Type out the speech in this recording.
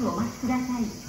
お待ちください。